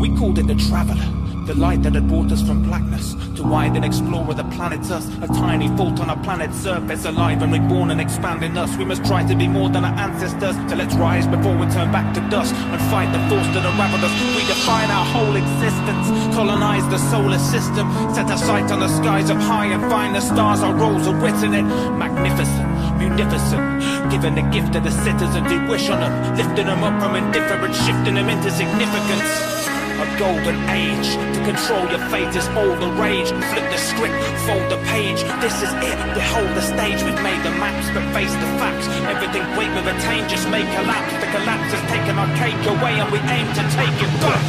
We called it the Traveler. The light that had brought us from blackness to wide and explore the planet's us, A tiny fault on our planet's surface, alive and reborn and expanding us. We must try to be more than our ancestors. So let's rise before we turn back to dust and fight the force that unraveled us. We define our whole existence, colonize the solar system, set our sight on the skies up high and find the stars. Our roles are written in magnificent, munificent, giving the gift to the citizens who wish on them, lifting them up from indifference, shifting them into significance. A golden age to control your fate is all the rage. Flip the script, fold the page. This is it. Behold the stage. We've made the maps, but face the facts. Everything great we've attained just may collapse. The collapse has taken our cake away, and we aim to take it back.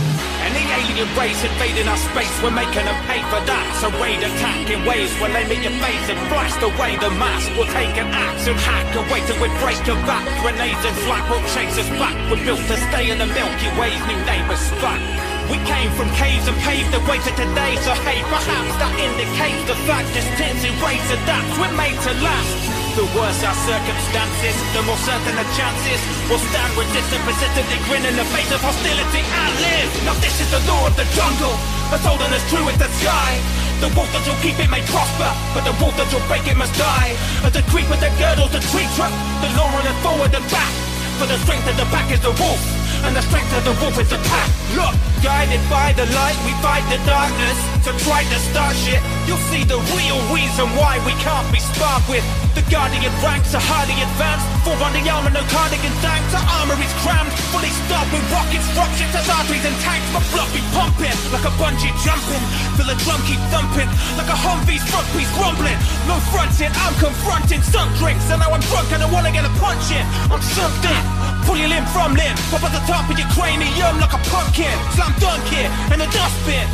Any alien race invading our space, we're making them pay for that. So raid attack in waves will aim at your face and blast away the mask. We'll take an axe and hack away till we break your back. Grenades and flak will chase us back. We're built to stay in the Milky Way's new name is Spac. We came from caves and paved the way to today, so hey, perhaps that indicates the fact distance erase adapts, we're made to last. The worse our circumstances, the more certain the chances. We'll stand resistant, persistently grin in the face of hostility and live. Now this is the law of the jungle, as old and as true as the sky. The wolf that you'll keep it may prosper, but the wolf that you'll break it must die. As the creeper that girdles the tree trunk, the law running forward and back. For the strength of the back is the wolf, and the strength of the wolf is pack. Look, guided by the light, we fight the darkness. So try to start shit, you'll see the real reason why we can't be sparked with. The Guardian ranks are highly advanced, full body armor, no cardigan tanks. Our armory's crammed, fully stocked with rockets, rockets, as arteries and tanks. My blood be pumping like a bungee jumping. Feel the drum keep thumping like a Humvee's front piece grumbling. No fronting, I'm confronting some drinks, and now I'm drunk and I wanna get a punch in on something. Pull your limb from limb, up at the top of your cranium like a pumpkin. Slam dunk here in the dustbin.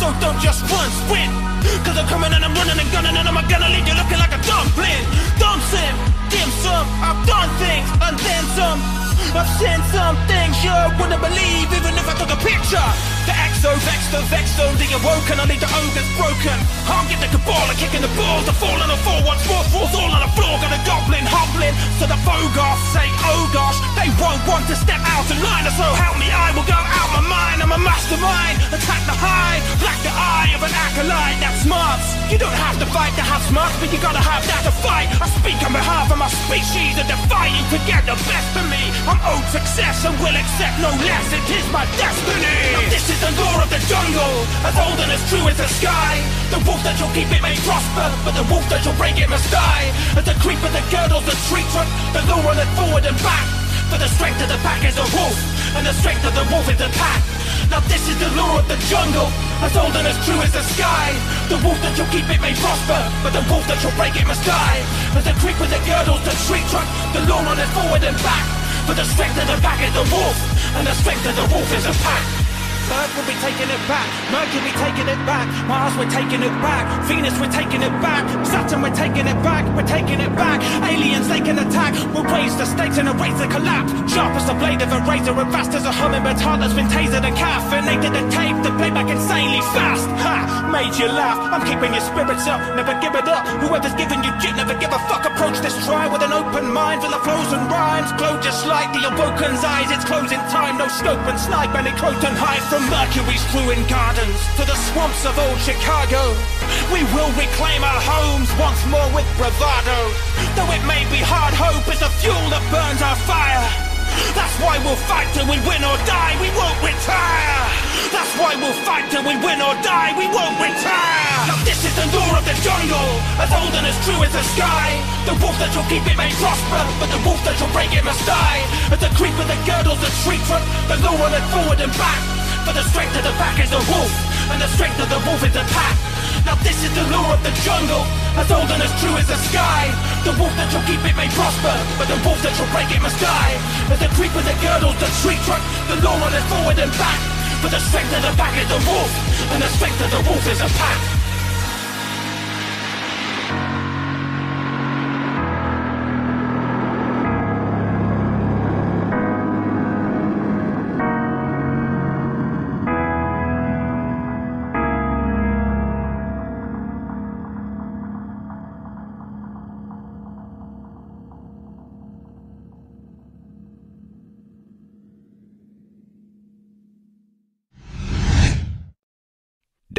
So don't just run, sprint. Cause I'm coming and I'm running and gunning and I'm gonna leave you looking like a dumpling. Dump sim, dim sum, I've done things and then some. I've seen some things you wouldn't believe even if I took a picture. The exo, vex, the vex zone, the awoken, I leave the ogres broken. I'll get the cabal, I'm kicking the balls, the fall on fall, once more, falls all on the floor, got a goblin humbling. So the Fogoths say, oh gosh, they won't want to step out of line, so help me, I will go out my mind. I'm a mastermind, attack the high, black the eye of an acolyte that smarts. You don't have to fight to have smarts, but you gotta have that to fight. I speak on behalf species and defying to get the best of me. I'm owed success and will accept no less. It is my destiny. Now this is the law of the jungle, as old and as true as the sky. The wolf that you'll keep it may prosper, but the wolf that you'll break it must die. As the creeper that girdles the tree trunk, the law runneth forward and back. For the strength of the pack is a wolf, and the strength of the wolf is the pack. Now this is the law of the jungle, as old and as true as the sky. The wolf that you'll keep it may prosper, but the wolf that you'll break it must die. As the creek with the girdles the tree trunk, the law runneth forward and back. For the strength of the pack is the wolf, and the strength of the wolf is a pack. Earth will be taking it back, Mercury taking it back, Mars we're taking it back, Venus we're taking it back, Saturn we're taking it back, we're taking it back, aliens they can attack, we'll raise the stakes and erase the collapse, sharp as the blade of a razor and fast as a hummingbird's heart that's been tasered and caffeinated and taped. To play back insanely fast. Ha! Made you laugh, I'm keeping your spirits up, never give it up, whoever's giving you try with an open mind, for the and rhymes, glow just like the awoken's eyes, it's closing time, no scope and snipe and Croton high from Mercury's ruined gardens to the swamps of old Chicago. We will reclaim our homes once more with bravado. Though it may be hard, hope is the fuel that burns our fire. That's why we'll fight till we win or die, we won't. We'll fight till we win or die, we won't retire. Now this is the law of the jungle, as old and as true as the sky. The wolf that you'll keep it may prosper, but the wolf that you'll break it must die. As the creeper that girdles the tree trunk, the law runneth forward and back. For the strength of the pack is the wolf, and the strength of the wolf is the pack. Now this is the law of the jungle, as old and as true as the sky. The wolf that you'll keep it may prosper, but the wolf that you'll break it must die. As the creeper that girdles the tree trunk, the law runneth forward and back. For the strength of the pack is the wolf, and the strength of the wolf is a pack.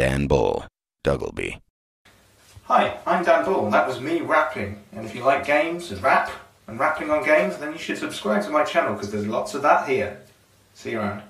Dan Bull, Duggleby. Hi, I'm Dan Bull, and that was me rapping. And if you like games and rap and rapping on games, then you should subscribe to my channel because there's lots of that here. See you around.